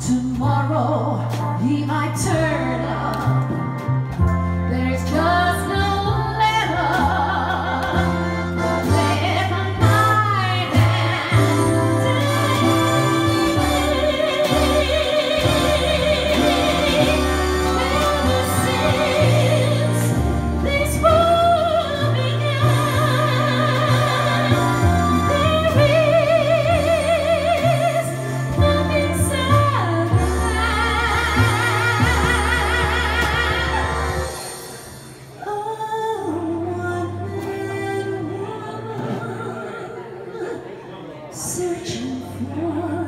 Tomorrow he might turn searching for.